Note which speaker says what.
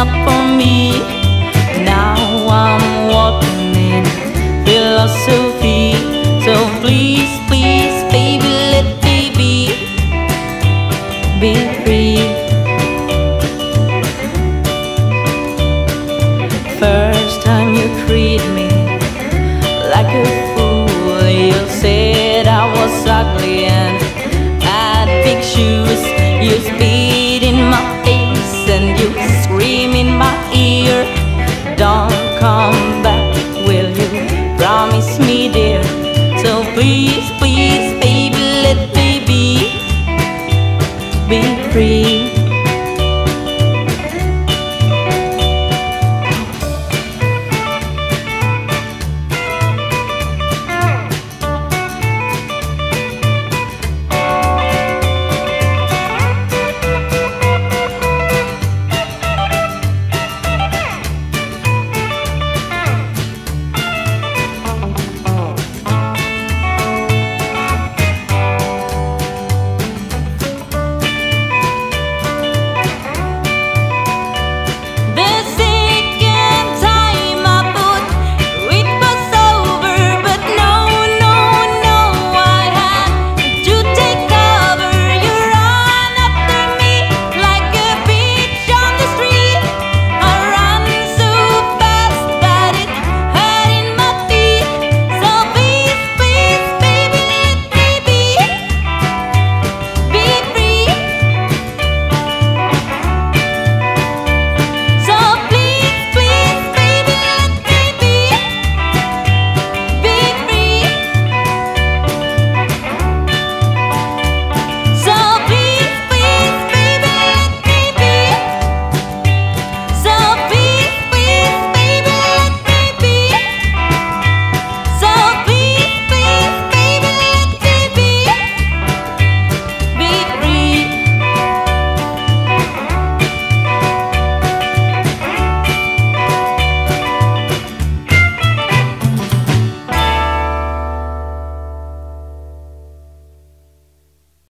Speaker 1: up for me. Now I'm walking in philosophy. So please, please, baby, let me be. be come back, will you? Promise me, dear. So please, please, baby, let me be, be free.